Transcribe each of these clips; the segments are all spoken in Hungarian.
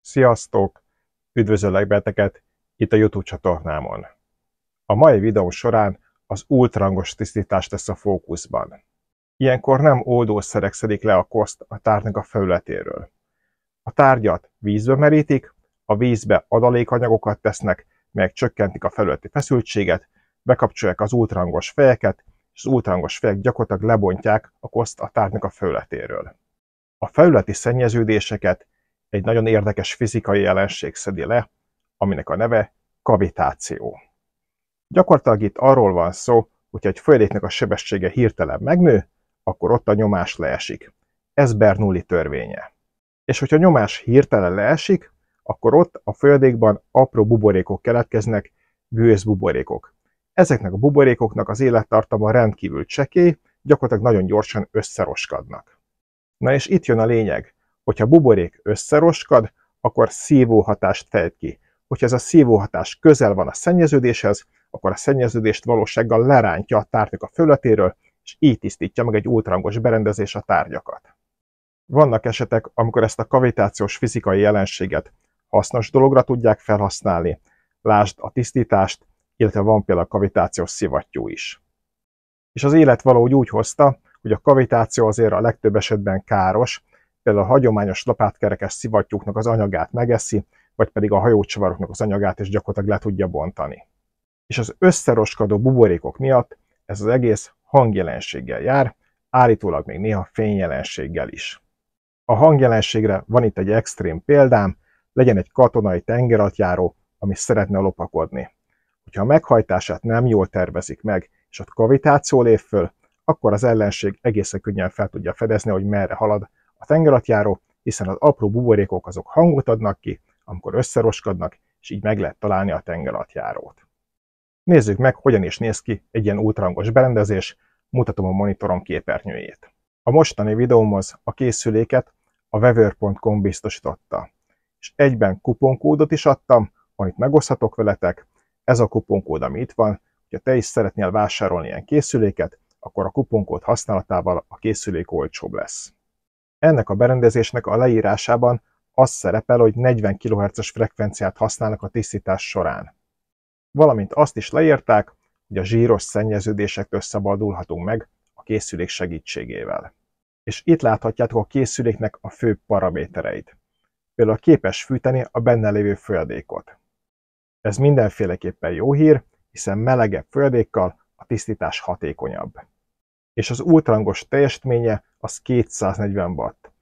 Sziasztok! Üdvözöllek beteket itt a YouTube csatornámon. A mai videó során az ultrangos tisztítás lesz a fókuszban. Ilyenkor nem oldószerek szedik le a koszt a tárgynak a felületéről. A tárgyat vízbe merítik, a vízbe adalékanyagokat tesznek, melyek csökkentik a felületi feszültséget, bekapcsolják az ultrangos fejeket, és az ultrangos fejek gyakorlatilag lebontják a koszt a tárgynak a felületéről. A felületi szennyeződéseket egy nagyon érdekes fizikai jelenség szedi le, aminek a neve kavitáció. Gyakorlatilag itt arról van szó, hogyha egy folyadéknek a sebessége hirtelen megnő, akkor ott a nyomás leesik. Ez Bernoulli törvénye. És hogyha nyomás hirtelen leesik, akkor ott a folyadékban apró buborékok keletkeznek, gőzbuborékok. Ezeknek a buborékoknak az élettartama rendkívül csekély, gyakorlatilag nagyon gyorsan összeroskadnak. Na és itt jön a lényeg, hogyha buborék összeroskad, akkor szívóhatást fejt ki. Hogyha ez a szívóhatás közel van a szennyeződéshez, akkor a szennyeződést valósággal lerántja a tárgyak a fölötéről, és így tisztítja meg egy ultrangos berendezés a tárgyakat. Vannak esetek, amikor ezt a kavitációs fizikai jelenséget hasznos dologra tudják felhasználni, lásd a tisztítást, illetve van például a kavitációs szivattyú is. És az élet valahogy úgy hozta, hogy a kavitáció azért a legtöbb esetben káros, például a hagyományos lapátkerekes szivattyúknak az anyagát megeszi, vagy pedig a hajócsavaroknak az anyagát is gyakorlatilag le tudja bontani. És az összeroskadó buborékok miatt ez az egész hangjelenséggel jár, állítólag még néha fényjelenséggel is. A hangjelenségre van itt egy extrém példám, legyen egy katonai tengeratjáró, ami szeretne lopakodni. Hogyha a meghajtását nem jól tervezik meg, és ott kavitáció lép föl, akkor az ellenség egészen könnyen fel tudja fedezni, hogy merre halad a tengeratjáró, hiszen az apró buborékok azok hangot adnak ki, amikor összeroskadnak, és így meg lehet találni a tengeratjárót. Nézzük meg, hogyan is néz ki egy ilyen ultrangos berendezés, mutatom a monitorom képernyőjét. A mostani videómhoz a készüléket a weather.com biztosította, és egyben kuponkódot is adtam, amit megoszthatok veletek. Ez a kuponkód, ami itt van, hogyha te is szeretnél vásárolni ilyen készüléket, akkor a kuponkód használatával a készülék olcsóbb lesz. Ennek a berendezésnek a leírásában az szerepel, hogy 40 kHz-es frekvenciát használnak a tisztítás során. Valamint azt is leírták, hogy a zsíros szennyeződésektől szabadulhatunk meg a készülék segítségével. És itt láthatjátok a készüléknek a fő paramétereit. Például képes fűteni a benne lévő folyadékot. Ez mindenféleképpen jó hír, hiszen melegebb folyadékkal a tisztítás hatékonyabb. És az ultrangos teljesítménye az 240 watt.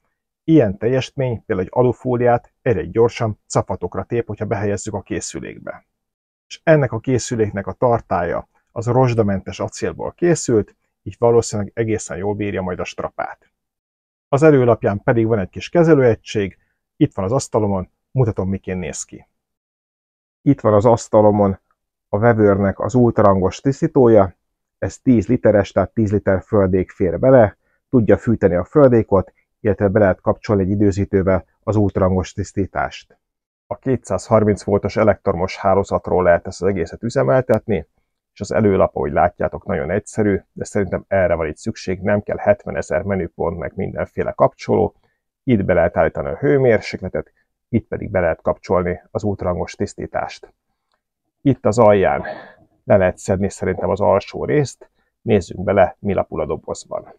Ilyen teljesítmény például egy alufóliát elég gyorsan capatokra tép, hogyha behelyezzük a készülékbe. És ennek a készüléknek a tartája az rozsdamentes acélból készült, így valószínűleg egészen jól bírja majd a strapát. Az előlapján pedig van egy kis kezelőegység, itt van az asztalomon, mutatom miként néz ki. Itt van az asztalomon a vevőrnek az ultrangos tisztítója, ez 10 literes, tehát 10 liter földék fér bele, tudja fűteni a földékot, illetve be lehet kapcsolni egy időzítővel az ultrangos tisztítást. A 230 voltos elektromos hálózatról lehet ezt az egészet üzemeltetni, és az előlap, ahogy látjátok, nagyon egyszerű, de szerintem erre van itt szükség, nem kell 70 ezer menüpont, meg mindenféle kapcsoló. Itt be lehet állítani a hőmérsékletet, itt pedig be lehet kapcsolni az ultrangos tisztítást. Itt az alján le lehet szedni szerintem az alsó részt, nézzünk bele, mi lapul a dobozban.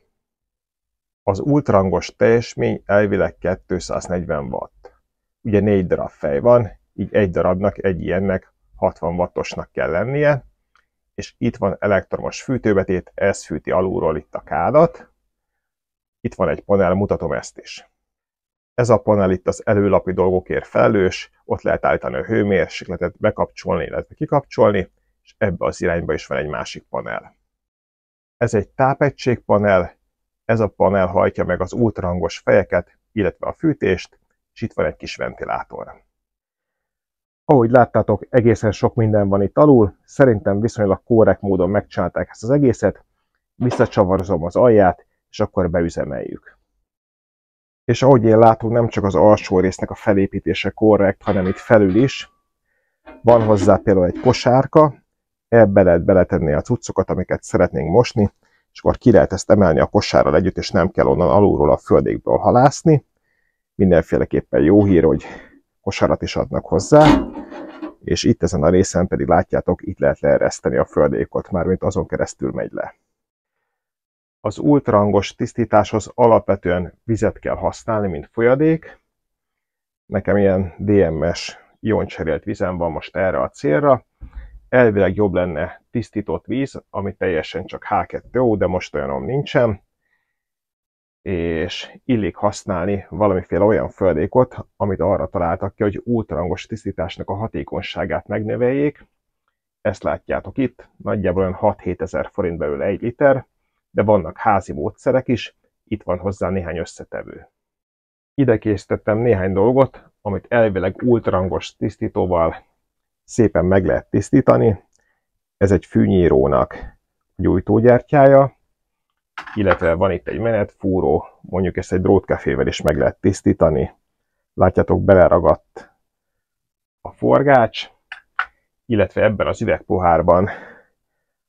Az ultrangos teljesmény elvileg 240 watt. Ugye négy darab fej van, így egy darabnak, egy ilyennek 60 wattosnak kell lennie, és itt van elektromos fűtőbetét, ez fűti alulról itt a kádat. Itt van egy panel, mutatom ezt is. Ez a panel itt az előlapi dolgokért felelős, ott lehet állítani a hőmérsékletet, bekapcsolni, illetve kikapcsolni, és ebbe az irányba is van egy másik panel. Ez egy tápegységpanel, ez a panel hajtja meg az ultrahangos fejeket, illetve a fűtést, és itt van egy kis ventilátor. Ahogy láttátok, egészen sok minden van itt alul, szerintem viszonylag korrekt módon megcsinálták ezt az egészet, visszacsavarozom az alját, és akkor beüzemeljük. És ahogy én látom, nem csak az alsó résznek a felépítése korrekt, hanem itt felül is. Van hozzá például egy kosárka, ebbe lehet beletenni a cuccokat, amiket szeretnénk mosni, és akkor ki lehet ezt emelni a kosárral együtt, és nem kell onnan alulról a földékből halászni. Mindenféleképpen jó hír, hogy kosarat is adnak hozzá, és itt ezen a részen pedig látjátok, itt lehet leereszteni a földékot, mármint azon keresztül megy le. Az ultrahangos tisztításhoz alapvetően vizet kell használni, mint folyadék. Nekem ilyen DMS ioncserélt vizem van most erre a célra. Elvileg jobb lenne tisztított víz, ami teljesen csak H2O, de most olyanom nincsen. És illik használni valamiféle olyan földékot, amit arra találtak ki, hogy ultrahangos tisztításnak a hatékonyságát megnöveljék. Ezt látjátok itt, nagyjából olyan 6-7 ezer forint belül egy liter, de vannak házi módszerek is, itt van hozzá néhány összetevő. Ide készítettem néhány dolgot, amit elvileg ultrangos tisztítóval szépen meg lehet tisztítani. Ez egy fűnyírónak gyújtógyártyája, illetve van itt egy menetfúró, mondjuk ezt egy drótkafével is meg lehet tisztítani. Látjátok, beleragadt a forgács, illetve ebben az üvegpohárban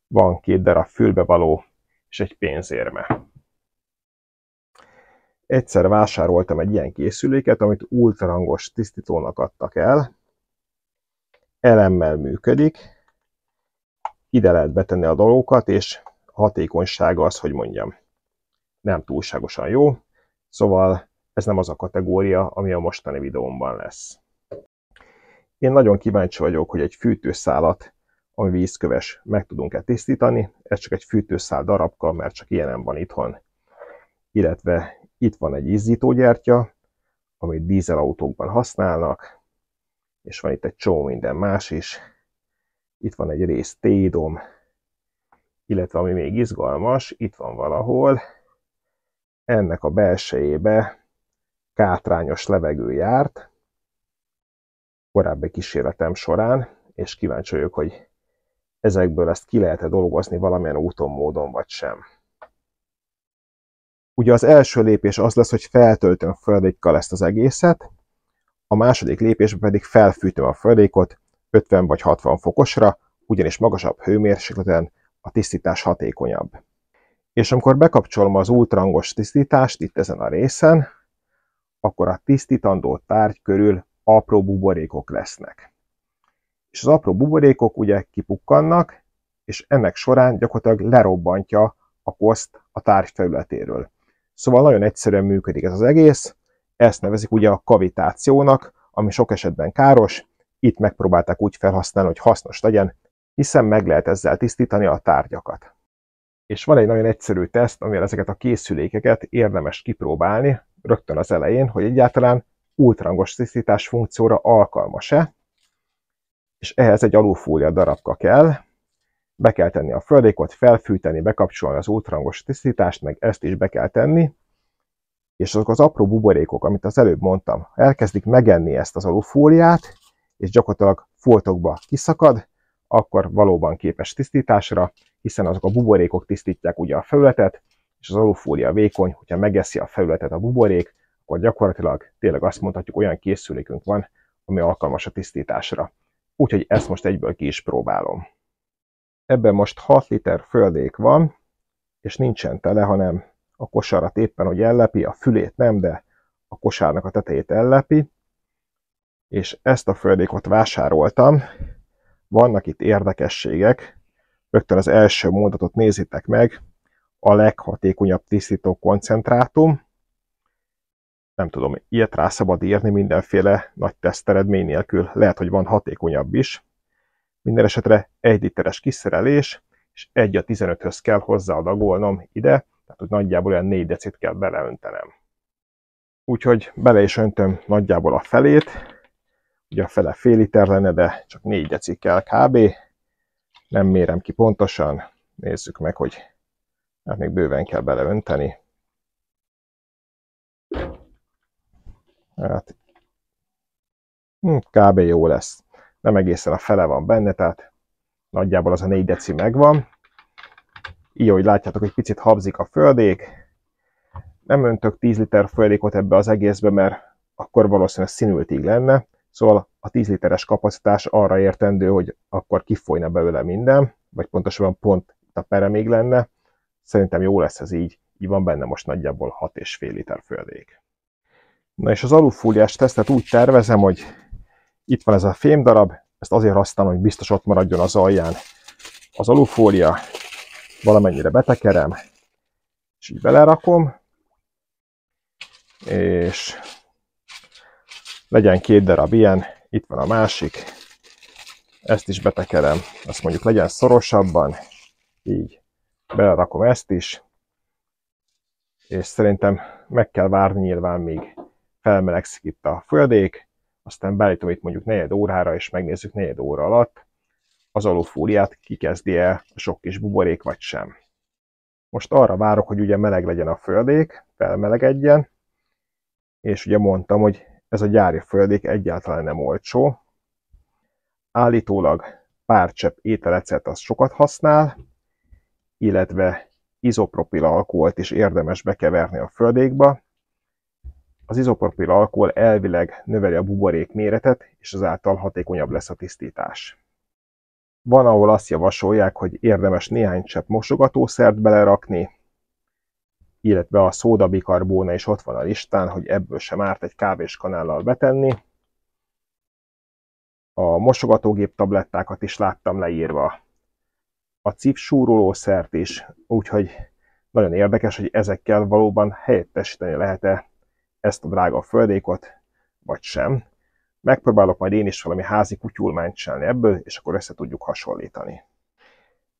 van két darab fülbevaló és egy pénzérme. Egyszer vásároltam egy ilyen készüléket, amit ultrahangos tisztítónak adtak el. Elemmel működik. Ide lehet betenni a dolgokat, és hatékonysága az, hogy mondjam, nem túlságosan jó. Szóval ez nem az a kategória, ami a mostani videómban lesz. Én nagyon kíváncsi vagyok, hogy egy fűtőszálat ami vízköves, meg tudunk-e tisztítani. Ez csak egy fűtőszál darabka, mert csak ilyenem van itthon. Illetve itt van egy izzítógyertya, amit dízelautókban használnak, és van itt egy csomó minden más is. Itt van egy rész tédom, illetve ami még izgalmas, itt van valahol, ennek a belsejébe kátrányos levegő járt, korábbi kísérletem során, és kíváncsi vagyok, hogy ezekből ezt ki lehet-e dolgozni valamilyen úton, módon, vagy sem. Ugye az első lépés az lesz, hogy feltöltöm földékkal ezt az egészet, a második lépésben pedig felfűtöm a földékot 50 vagy 60 fokosra, ugyanis magasabb hőmérsékleten a tisztítás hatékonyabb. És amikor bekapcsolom az ultrangos tisztítást itt ezen a részen, akkor a tisztítandó tárgy körül apró buborékok lesznek és az apró buborékok ugye kipukkannak, és ennek során gyakorlatilag lerobbantja a koszt a tárgy felületéről. Szóval nagyon egyszerűen működik ez az egész, ezt nevezik ugye a kavitációnak, ami sok esetben káros, itt megpróbálták úgy felhasználni, hogy hasznos legyen, hiszen meg lehet ezzel tisztítani a tárgyakat. És van egy nagyon egyszerű teszt, amivel ezeket a készülékeket érdemes kipróbálni rögtön az elején, hogy egyáltalán ultrangos tisztítás funkcióra alkalmas-e, és ehhez egy alufólia darabka kell, be kell tenni a földékot, felfűteni, bekapcsolni az ultrangos tisztítást, meg ezt is be kell tenni, és azok az apró buborékok, amit az előbb mondtam, elkezdik megenni ezt az alufóliát, és gyakorlatilag foltokba kiszakad, akkor valóban képes tisztításra, hiszen azok a buborékok tisztítják ugye a felületet, és az alufólia vékony, hogyha megeszi a felületet a buborék, akkor gyakorlatilag tényleg azt mondhatjuk, olyan készülékünk van, ami alkalmas a tisztításra úgyhogy ezt most egyből ki is próbálom. Ebben most 6 liter földék van, és nincsen tele, hanem a kosarat éppen, hogy ellepi, a fülét nem, de a kosárnak a tetejét ellepi, és ezt a földékot vásároltam. Vannak itt érdekességek, rögtön az első mondatot nézzétek meg, a leghatékonyabb tisztító koncentrátum, nem tudom, ilyet rá szabad írni mindenféle nagy teszteredmény nélkül. Lehet, hogy van hatékonyabb is. Minden esetre egy literes kiszerelés, és egy a 15-höz kell hozzáadagolnom ide, tehát hogy nagyjából olyan 4 decit kell beleöntenem. Úgyhogy bele is öntöm nagyjából a felét, ugye a fele fél liter lenne, de csak 4 deci kell kb. Nem mérem ki pontosan, nézzük meg, hogy hát még bőven kell beleönteni. Hát, hm, kb. jó lesz. Nem egészen a fele van benne, tehát nagyjából az a 4 deci megvan. Így, ahogy látjátok, hogy picit habzik a földék. Nem öntök 10 liter földékot ebbe az egészbe, mert akkor valószínűleg színültig lenne. Szóval a 10 literes kapacitás arra értendő, hogy akkor kifolyna belőle minden, vagy pontosabban pont a pere még lenne. Szerintem jó lesz ez így, így van benne most nagyjából 6,5 liter földék. Na és az alufóliás tesztet úgy tervezem, hogy itt van ez a fém darab, ezt azért használom, hogy biztos ott maradjon az alján az alufólia, valamennyire betekerem, és így belerakom, és legyen két darab ilyen, itt van a másik, ezt is betekerem, azt mondjuk legyen szorosabban, így belerakom ezt is, és szerintem meg kell várni nyilván, míg felmelegszik itt a földék, aztán beállítom itt mondjuk negyed órára, és megnézzük negyed óra alatt, az alufóliát kikezdi el a sok kis buborék, vagy sem. Most arra várok, hogy ugye meleg legyen a földék, felmelegedjen, és ugye mondtam, hogy ez a gyári földék egyáltalán nem olcsó. Állítólag pár csepp ételecet az sokat használ, illetve izopropil alkoholt is érdemes bekeverni a földékba. Az izopropil alkohol elvileg növeli a buborék méretet, és azáltal hatékonyabb lesz a tisztítás. Van, ahol azt javasolják, hogy érdemes néhány csepp mosogatószert belerakni, illetve a szódabikarbóna is ott van a listán, hogy ebből sem árt egy kávéskanállal betenni. A mosogatógép tablettákat is láttam leírva. A CIP súrolószert is, úgyhogy nagyon érdekes, hogy ezekkel valóban helyettesíteni lehet-e ezt a drága földékot, vagy sem. Megpróbálok majd én is valami házi kutyulmányt csinálni ebből, és akkor össze tudjuk hasonlítani.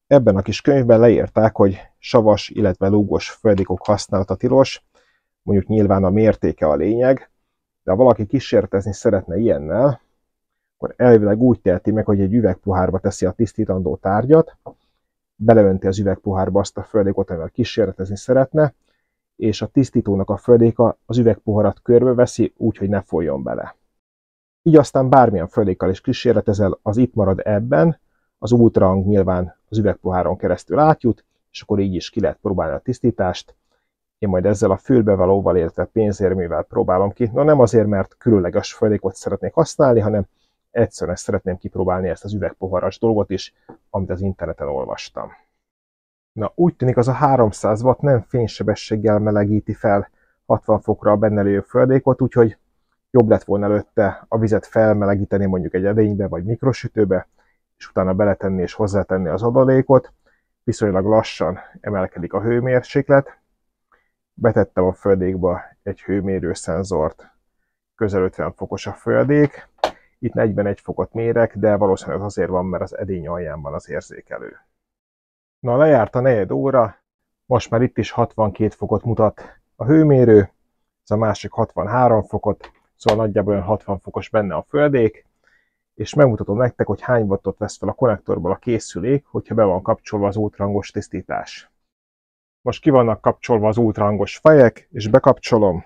Ebben a kis könyvben leírták, hogy savas, illetve lúgos földékok használata tilos, mondjuk nyilván a mértéke a lényeg, de ha valaki kísérletezni szeretne ilyennel, akkor elvileg úgy teheti meg, hogy egy üvegpohárba teszi a tisztítandó tárgyat, beleönti az üvegpohárba azt a földékot, amivel kísérletezni szeretne, és a tisztítónak a földéka az üvegpoharat körbeveszi, úgy, hogy ne folyjon bele. Így aztán bármilyen földékkal is kísérletezel, az itt marad ebben, az ultrahang nyilván az üvegpoháron keresztül átjut, és akkor így is ki lehet próbálni a tisztítást. Én majd ezzel a fülbevalóval, illetve pénzérmével próbálom ki. No nem azért, mert különleges földékot szeretnék használni, hanem egyszerűen szeretném kipróbálni ezt az üvegpoharas dolgot is, amit az interneten olvastam. Na, úgy tűnik az a 300 watt nem fénysebességgel melegíti fel 60 fokra a benne lévő földékot, úgyhogy jobb lett volna előtte a vizet felmelegíteni mondjuk egy edénybe vagy mikrosütőbe, és utána beletenni és hozzátenni az adalékot. Viszonylag lassan emelkedik a hőmérséklet. Betettem a földékbe egy hőmérő szenzort, közel 50 fokos a földék. Itt 41 fokot mérek, de valószínűleg azért van, mert az edény alján van az érzékelő. Na, lejárt a negyed óra, most már itt is 62 fokot mutat a hőmérő, ez a másik 63 fokot, szóval nagyjából olyan 60 fokos benne a földék, és megmutatom nektek, hogy hány wattot vesz fel a konnektorból a készülék, hogyha be van kapcsolva az ultrahangos tisztítás. Most ki vannak kapcsolva az ultrahangos fejek, és bekapcsolom.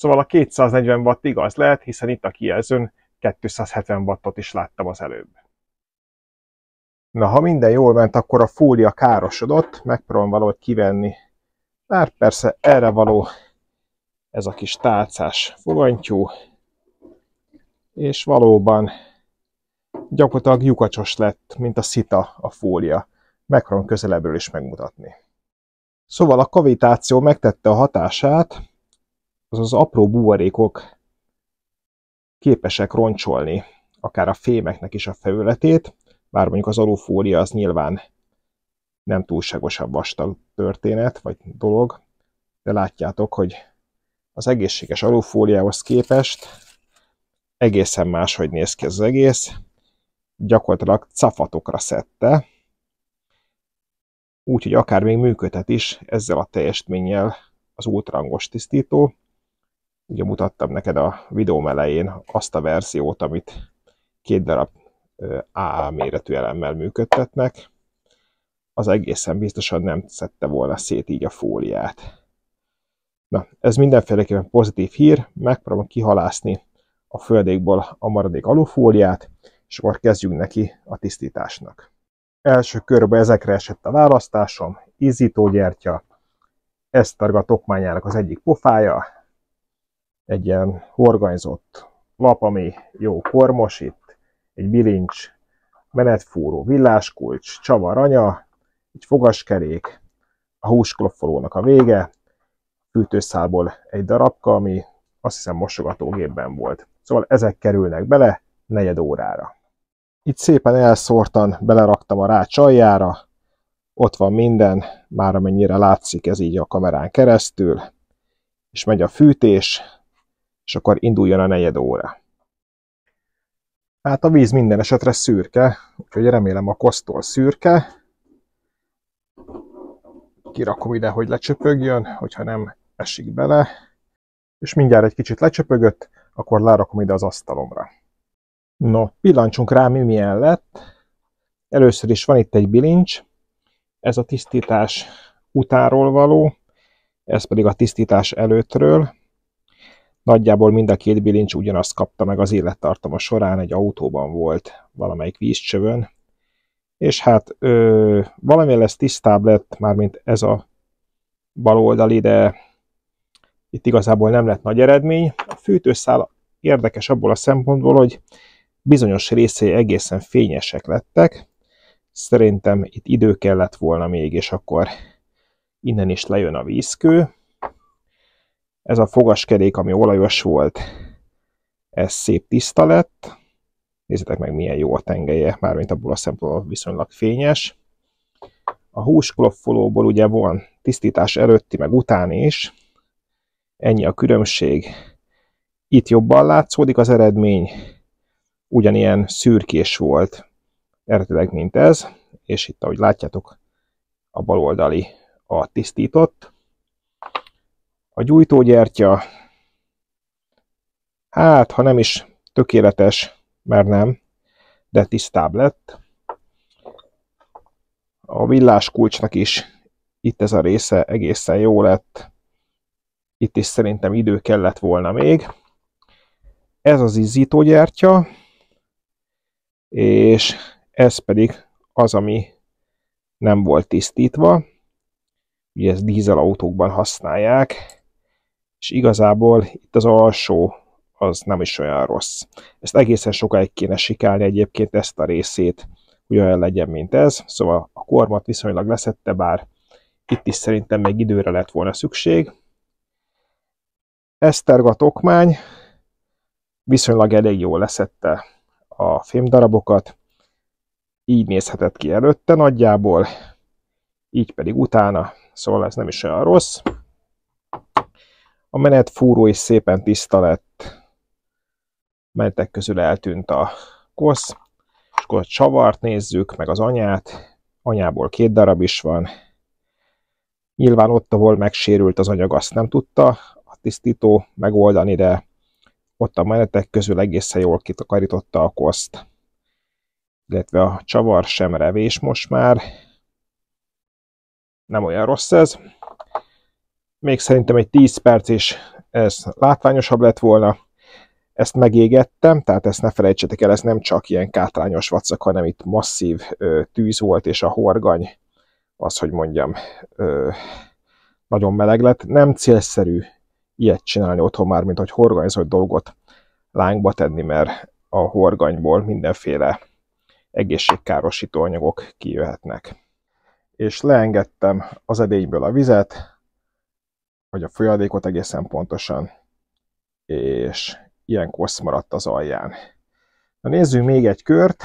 Szóval a 240 watt igaz lehet, hiszen itt a kijelzőn 270 wattot is láttam az előbb. Na, ha minden jól ment, akkor a fólia károsodott, megpróbálom valahogy kivenni. Már persze erre való ez a kis tálcás fogantyú, és valóban gyakorlatilag lyukacsos lett, mint a szita a fólia. Megpróbálom közelebbről is megmutatni. Szóval a kavitáció megtette a hatását, azaz apró buborékok képesek roncsolni akár a fémeknek is a felületét, bár mondjuk az alufólia az nyilván nem túlságosabb vastag történet, vagy dolog, de látjátok, hogy az egészséges alufóliához képest egészen máshogy néz ki az egész, gyakorlatilag cafatokra szedte, úgyhogy akár még működhet is ezzel a teljesítménnyel az ultrangos tisztító. Ugye mutattam neked a videóm elején azt a verziót, amit két darab AA méretű elemmel működtetnek, az egészen biztosan nem szedte volna szét így a fóliát. Na, ez mindenféleképpen pozitív hír, megpróbálom kihalászni a földékból a maradék alufóliát, és akkor kezdjünk neki a tisztításnak. Első körben ezekre esett a választásom, ízítógyertya, esztarga tokmányának az egyik pofája, egy ilyen horganyzott lap, ami jó kormos itt, egy bilincs, menetfúró, villáskulcs, csavar anya, egy fogaskerék, a húskloffolónak a vége, fűtőszálból egy darabka, ami azt hiszem mosogatógépben volt. Szóval ezek kerülnek bele negyed órára. Itt szépen elszórtan beleraktam a rács aljára, ott van minden, már amennyire látszik ez így a kamerán keresztül, és megy a fűtés, és akkor induljon a negyed óra. Hát a víz minden esetre szürke, úgyhogy remélem a kosztól szürke. Kirakom ide, hogy lecsöpögjön, hogyha nem esik bele. És mindjárt egy kicsit lecsöpögött, akkor lárakom ide az asztalomra. No, pillancsunk rá, mi milyen lett. Először is van itt egy bilincs, ez a tisztítás utánról való, ez pedig a tisztítás előttről. Nagyjából mind a két bilincs ugyanazt kapta meg az élettartama során, egy autóban volt valamelyik vízcsövön, és hát ö, valami lesz tisztább lett, mármint ez a baloldali, de itt igazából nem lett nagy eredmény. A fűtőszál érdekes abból a szempontból, hogy bizonyos részei egészen fényesek lettek. Szerintem itt idő kellett volna még, és akkor innen is lejön a vízkő. Ez a fogaskerék, ami olajos volt, ez szép tiszta lett. Nézzétek meg, milyen jó a tengelye, mármint abból a szempontból viszonylag fényes. A húskloffolóból ugye van tisztítás előtti, meg utáni is. Ennyi a különbség. Itt jobban látszódik az eredmény, ugyanilyen szürkés volt eredetileg, mint ez, és itt, ahogy látjátok, a baloldali a tisztított. A gyújtógyertya, hát, ha nem is tökéletes, mert nem, de tisztább lett. A villás kulcsnak is itt ez a része egészen jó lett. Itt is szerintem idő kellett volna még. Ez az izzítógyertya, és ez pedig az, ami nem volt tisztítva. Ugye ezt dízelautókban használják, és igazából itt az alsó az nem is olyan rossz. Ezt egészen sokáig kéne sikálni egyébként ezt a részét, hogy olyan legyen, mint ez. Szóval a kormat viszonylag leszette, bár itt is szerintem még időre lett volna szükség. Esztergat okmány viszonylag elég jól leszette a fémdarabokat, így nézhetett ki előtte nagyjából, így pedig utána, szóval ez nem is olyan rossz. A menetfúró is szépen tiszta lett, menetek közül eltűnt a kosz, és akkor a csavart nézzük, meg az anyát, anyából két darab is van. Nyilván ott, ahol megsérült az anyag, azt nem tudta a tisztító megoldani, de ott a menetek közül egészen jól kitakarította a koszt. Illetve a csavar sem revés most már. Nem olyan rossz ez. Még szerintem egy 10 perc is ez látványosabb lett volna. Ezt megégettem, tehát ezt ne felejtsetek el, ez nem csak ilyen kátrányos vacak, hanem itt masszív ö, tűz volt, és a horgany, az, hogy mondjam, ö, nagyon meleg lett. Nem célszerű ilyet csinálni otthon már, mint hogy horganyzott dolgot lángba tenni, mert a horganyból mindenféle egészségkárosító anyagok kijöhetnek. És leengedtem az edényből a vizet, vagy a folyadékot egészen pontosan, és ilyen kosz maradt az alján. Na nézzünk még egy kört,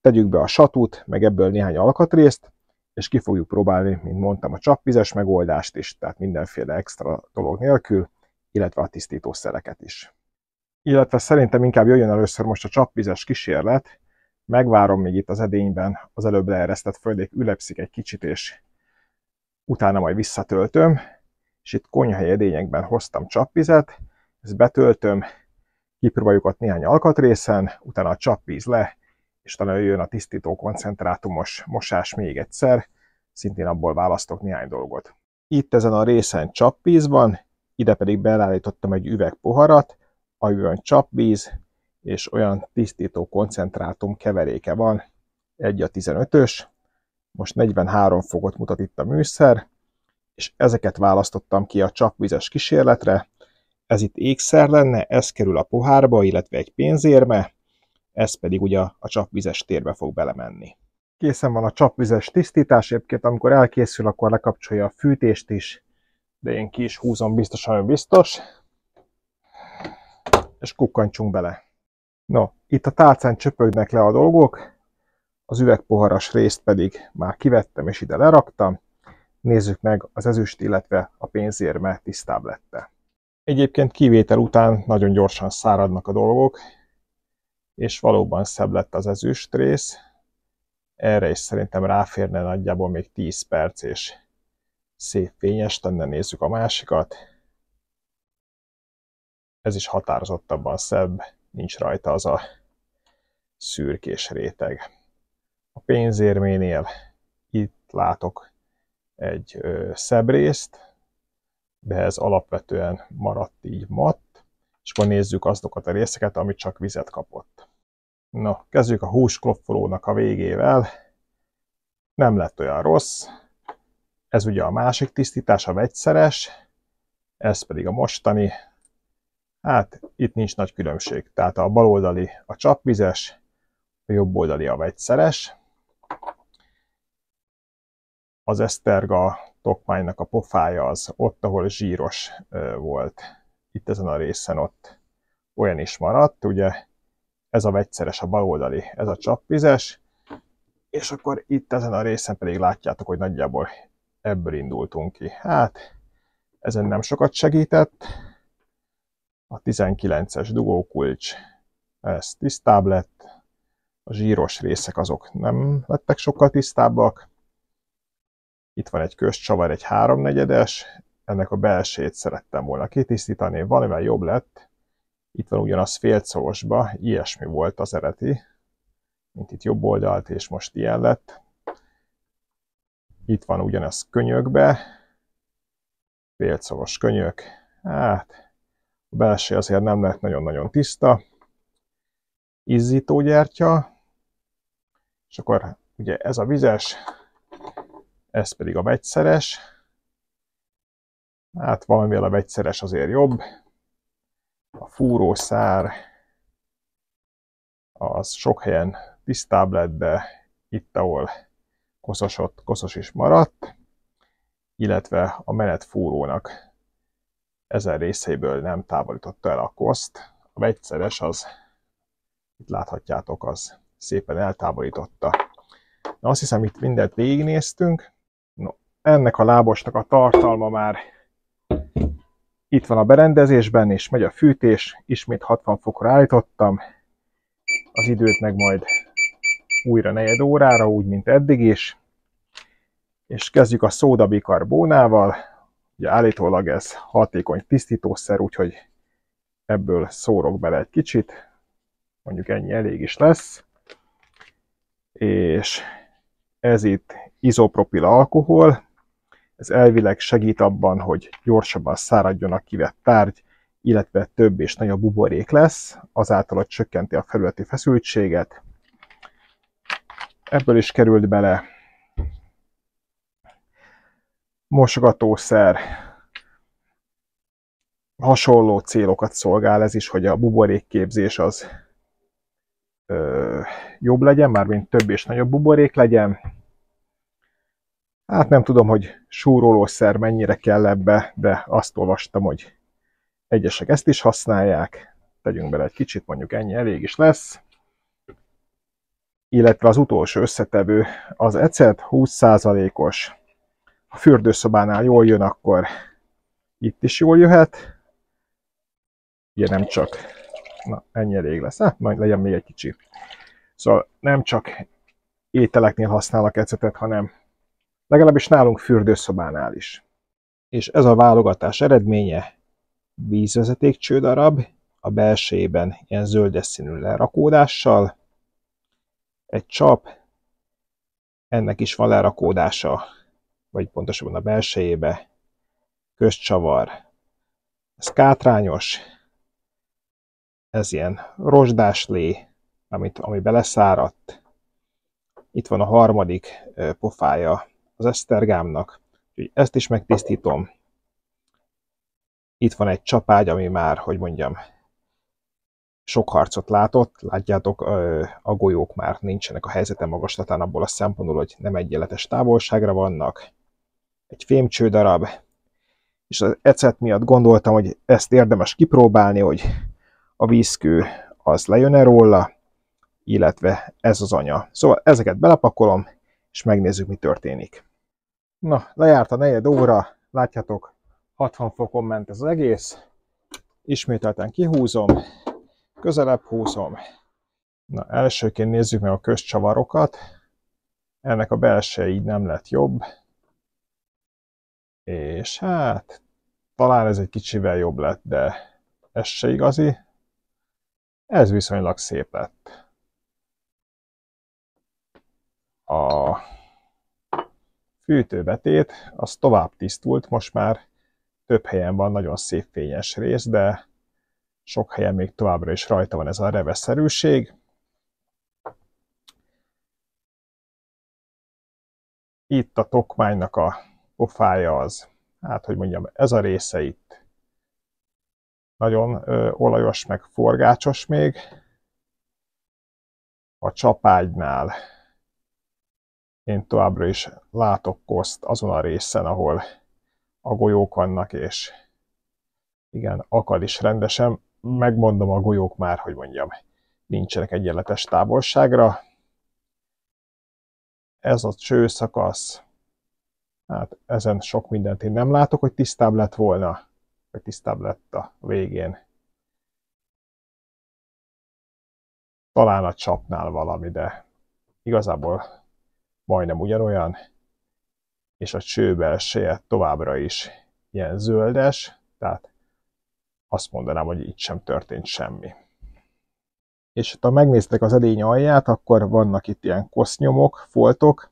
tegyük be a satút, meg ebből néhány alkatrészt, és ki fogjuk próbálni, mint mondtam, a csapvizes megoldást is, tehát mindenféle extra dolog nélkül, illetve a tisztítószereket is. Illetve szerintem inkább jöjjön először most a csapvizes kísérlet, megvárom még itt az edényben, az előbb leeresztett földék ülepszik egy kicsit, és utána majd visszatöltöm, és itt konyhai edényekben hoztam csapvizet, ezt betöltöm, kipróbáljuk ott néhány alkatrészen, utána a csapvíz le, és utána jön a tisztító koncentrátumos mosás még egyszer, szintén abból választok néhány dolgot. Itt ezen a részen csapvíz van, ide pedig beállítottam egy üveg poharat, amiben csapvíz és olyan tisztító koncentrátum keveréke van, egy a 15-ös, most 43 fokot mutat itt a műszer, és ezeket választottam ki a csapvizes kísérletre, ez itt ékszer lenne, ez kerül a pohárba, illetve egy pénzérme, ez pedig ugye a csapvizes térbe fog belemenni. Készen van a csapvizes tisztítás, egyébként amikor elkészül, akkor lekapcsolja a fűtést is, de én ki is húzom biztosan, hogy biztos, és kukkantsunk bele. No, itt a tálcán csöpögnek le a dolgok, az üvegpoharas részt pedig már kivettem és ide leraktam. Nézzük meg az ezüst, illetve a pénzérme tisztább lette. Egyébként kivétel után nagyon gyorsan száradnak a dolgok, és valóban szebb lett az ezüst rész. Erre is szerintem ráférne nagyjából még 10 perc, és szép fényes lenne. Nézzük a másikat. Ez is határozottabban szebb, nincs rajta az a szürkés réteg. A pénzérménél itt látok egy ö, szebb részt, de ez alapvetően maradt így matt, és akkor nézzük azokat a részeket, amit csak vizet kapott. Na, kezdjük a húsklopfolónak a végével. Nem lett olyan rossz. Ez ugye a másik tisztítás, a vegyszeres, ez pedig a mostani. Hát itt nincs nagy különbség. Tehát a baloldali a csapvizes, a jobb oldali a vegyszeres. Az eszterga tokmánynak a pofája az ott, ahol zsíros volt. Itt ezen a részen ott olyan is maradt, ugye ez a vegyszeres, a baloldali, ez a csapvizes, és akkor itt ezen a részen pedig látjátok, hogy nagyjából ebből indultunk ki. Hát, ezen nem sokat segített. A 19-es dugókulcs, ez tisztább lett. A zsíros részek azok nem lettek sokkal tisztábbak. Itt van egy közcsavar, egy háromnegyedes, ennek a belsejét szerettem volna kitisztítani, valamivel jobb lett. Itt van ugyanaz félszorosba, ilyesmi volt az eredeti, mint itt jobb oldalt, és most ilyen lett. Itt van ugyanaz könyökbe, félszoros könyök, hát a belső azért nem lett nagyon-nagyon tiszta. Izzító gyertya, és akkor ugye ez a vizes, ez pedig a vegyszeres. Hát valamivel a vegyszeres azért jobb. A fúrószár az sok helyen tisztább lett, de itt, ahol koszosott, koszos is maradt, illetve a menetfúrónak ezen részeiből nem távolította el a koszt. A vegyszeres az, itt láthatjátok, az szépen eltávolította. Na, azt hiszem, itt mindent végignéztünk. Ennek a lábosnak a tartalma már itt van a berendezésben, és megy a fűtés. Ismét 60 fokra állítottam. Az időt meg majd újra negyed órára, úgy, mint eddig is. És kezdjük a szódabikarbónával. Ugye állítólag ez hatékony tisztítószer, úgyhogy ebből szórok bele egy kicsit. Mondjuk ennyi elég is lesz. És ez itt izopropil alkohol. Ez elvileg segít abban, hogy gyorsabban száradjon a kivett tárgy, illetve több és nagyobb buborék lesz, azáltal, hogy csökkenti a felületi feszültséget. Ebből is került bele mosogatószer, hasonló célokat szolgál ez is, hogy a buborékképzés az ö, jobb legyen, mármint több és nagyobb buborék legyen. Hát nem tudom, hogy súrolószer mennyire kell ebbe, de azt olvastam, hogy egyesek ezt is használják. Tegyünk bele egy kicsit, mondjuk ennyi elég is lesz illetve az utolsó összetevő az ecet 20%-os. A fürdőszobánál jól jön, akkor itt is jól jöhet. Ugye nem csak, na ennyi elég lesz, hát majd legyen még egy kicsi. Szóval nem csak ételeknél használnak ecetet, hanem legalábbis nálunk fürdőszobánál is. És ez a válogatás eredménye vízvezeték csődarab, a belsejében ilyen zöldes színű lerakódással, egy csap, ennek is van lerakódása, vagy pontosabban a belsejébe, közcsavar. Ez kátrányos, ez ilyen rozsdás lé, amit, ami beleszáradt. Itt van a harmadik pofája az esztergámnak, úgyhogy ezt is megtisztítom. Itt van egy csapágy, ami már, hogy mondjam, sok harcot látott. Látjátok, a golyók már nincsenek a helyzete magaslatán abból a szempontból, hogy nem egyenletes távolságra vannak. Egy fémcső darab, és az ecet miatt gondoltam, hogy ezt érdemes kipróbálni, hogy a vízkő az lejön-e róla, illetve ez az anya. Szóval ezeket belepakolom, és megnézzük, mi történik. Na, lejárt a negyed óra, látjátok, 60 fokon ment ez az egész. Ismételten kihúzom, közelebb húzom. Na, elsőként nézzük meg a közcsavarokat. Ennek a belső így nem lett jobb. És hát, talán ez egy kicsivel jobb lett, de ez se igazi. Ez viszonylag szép lett. A fűtőbetét az tovább tisztult, most már több helyen van nagyon szép fényes rész, de sok helyen még továbbra is rajta van ez a reveszerűség. Itt a tokmánynak a pofája az, hát hogy mondjam, ez a része itt nagyon ö, olajos, meg forgácsos még. A csapágynál én továbbra is látok koszt azon a részen, ahol a golyók vannak, és igen, akad is rendesen. Megmondom a golyók már, hogy mondjam, nincsenek egyenletes távolságra. Ez a csőszakasz, hát ezen sok mindent én nem látok, hogy tisztább lett volna, vagy tisztább lett a végén. Talán a csapnál valami, de igazából majdnem ugyanolyan, és a cső belseje továbbra is ilyen zöldes, tehát azt mondanám, hogy itt sem történt semmi. És ha megnéztek az edény alját, akkor vannak itt ilyen kosznyomok, foltok,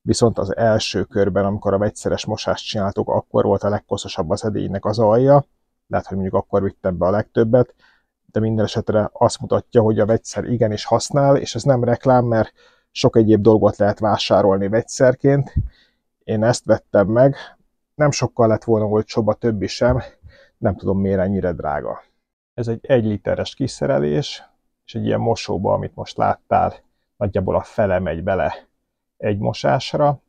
viszont az első körben, amikor a vegyszeres mosást csináltuk, akkor volt a legkoszosabb az edénynek az alja, lehet, hogy mondjuk akkor vittem be a legtöbbet, de minden esetre azt mutatja, hogy a vegyszer igenis használ, és ez nem reklám, mert sok egyéb dolgot lehet vásárolni vegyszerként. Én ezt vettem meg, nem sokkal lett volna olcsóbb a többi sem, nem tudom miért ennyire drága. Ez egy egy literes kiszerelés, és egy ilyen mosóba, amit most láttál, nagyjából a fele megy bele egy mosásra,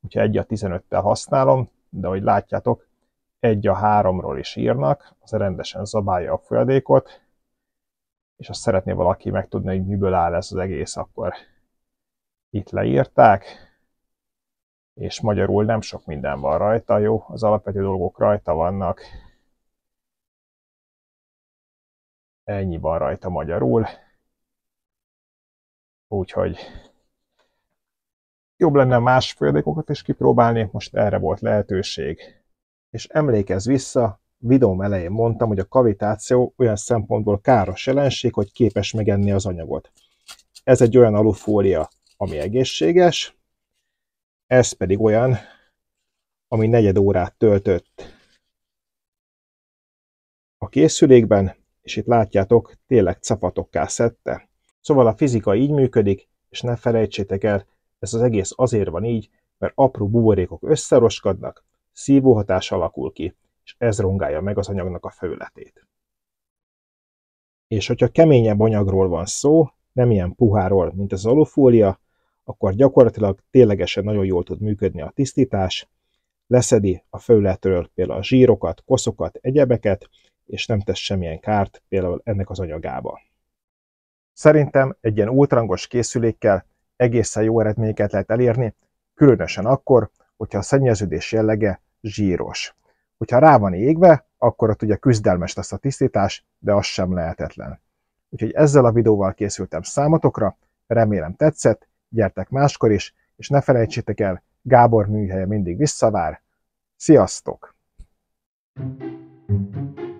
úgyhogy egy a 15-tel használom, de ahogy látjátok, egy a háromról is írnak, az rendesen zabálja a folyadékot, és azt szeretné valaki megtudni, hogy miből áll ez az egész, akkor itt leírták, és magyarul nem sok minden van rajta, jó, az alapvető dolgok rajta vannak, ennyi van rajta magyarul, úgyhogy jobb lenne más folyadékokat is kipróbálni, most erre volt lehetőség. És emlékezz vissza, videóm elején mondtam, hogy a kavitáció olyan szempontból káros jelenség, hogy képes megenni az anyagot. Ez egy olyan alufólia, ami egészséges, ez pedig olyan, ami negyed órát töltött a készülékben, és itt látjátok, tényleg capatokká szedte. Szóval a fizika így működik, és ne felejtsétek el, ez az egész azért van így, mert apró buborékok összeroskadnak, szívóhatás alakul ki, és ez rongálja meg az anyagnak a felületét. És hogyha keményebb anyagról van szó, nem ilyen puháról, mint az alufólia, akkor gyakorlatilag ténylegesen nagyon jól tud működni a tisztítás, leszedi a felületről például a zsírokat, koszokat, egyebeket, és nem tesz semmilyen kárt például ennek az anyagába. Szerintem egy ilyen ultrangos készülékkel egészen jó eredményeket lehet elérni, különösen akkor, hogyha a szennyeződés jellege zsíros. Hogyha rá van égve, akkor ott ugye küzdelmes lesz a tisztítás, de az sem lehetetlen. Úgyhogy ezzel a videóval készültem számotokra, remélem tetszett, gyertek máskor is, és ne felejtsétek el, Gábor műhelye mindig visszavár. Sziasztok! thank you